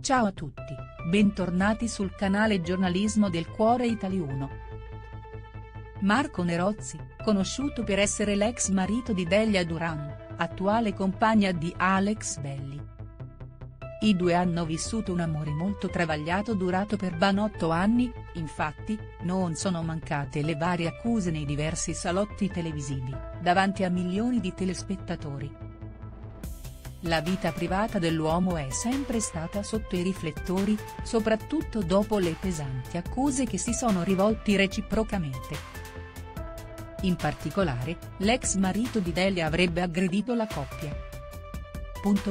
Ciao a tutti, bentornati sul canale Giornalismo del Cuore Italiano. Marco Nerozzi, conosciuto per essere l'ex marito di Delia Duran, attuale compagna di Alex Belli. I due hanno vissuto un amore molto travagliato durato per ben otto anni, infatti, non sono mancate le varie accuse nei diversi salotti televisivi, davanti a milioni di telespettatori. La vita privata dell'uomo è sempre stata sotto i riflettori, soprattutto dopo le pesanti accuse che si sono rivolti reciprocamente. In particolare, l'ex marito di Delia avrebbe aggredito la coppia.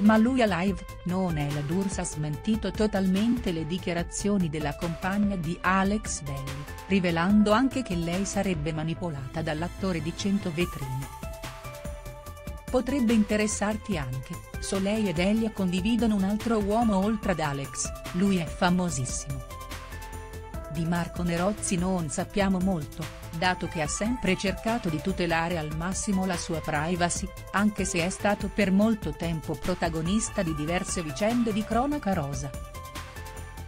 Ma lui a live, non è la D'Urs ha smentito totalmente le dichiarazioni della compagna di Alex Belli, rivelando anche che lei sarebbe manipolata dall'attore di 100 vetrine. Potrebbe interessarti anche, Soleil ed Elia condividono un altro uomo oltre ad Alex, lui è famosissimo. Di Marco Nerozzi non sappiamo molto, dato che ha sempre cercato di tutelare al massimo la sua privacy, anche se è stato per molto tempo protagonista di diverse vicende di cronaca rosa.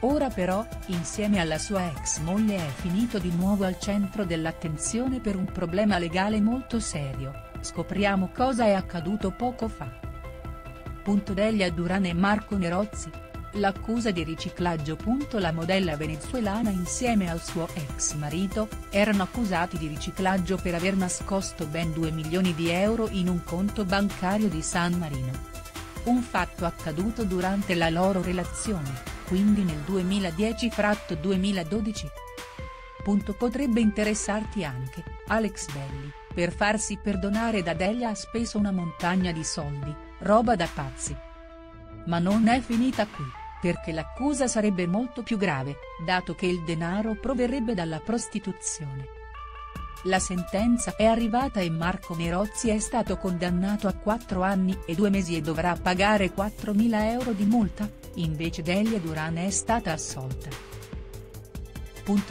Ora però, insieme alla sua ex moglie è finito di nuovo al centro dell'attenzione per un problema legale molto serio Scopriamo cosa è accaduto poco fa. Delia Duran e Marco Nerozzi. L'accusa di riciclaggio. La modella venezuelana insieme al suo ex marito, erano accusati di riciclaggio per aver nascosto ben 2 milioni di euro in un conto bancario di San Marino. Un fatto accaduto durante la loro relazione, quindi nel 2010-2012. Potrebbe interessarti anche, Alex Belli per farsi perdonare da Delia ha speso una montagna di soldi, roba da pazzi. Ma non è finita qui, perché l'accusa sarebbe molto più grave, dato che il denaro proverrebbe dalla prostituzione. La sentenza è arrivata e Marco Nerozzi è stato condannato a 4 anni e 2 mesi e dovrà pagare 4.000 euro di multa, invece Delia Duran è stata assolta.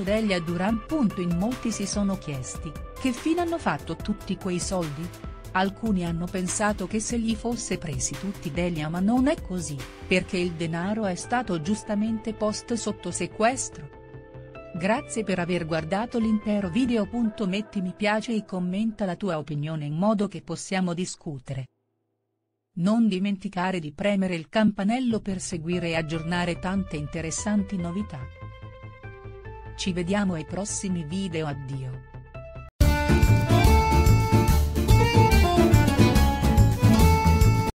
Delia Duran. In molti si sono chiesti, che fine hanno fatto tutti quei soldi? Alcuni hanno pensato che se li fosse presi tutti Delia ma non è così, perché il denaro è stato giustamente posto sotto sequestro. Grazie per aver guardato l'intero video. Metti mi piace e commenta la tua opinione in modo che possiamo discutere. Non dimenticare di premere il campanello per seguire e aggiornare tante interessanti novità. Ci vediamo ai prossimi video addio.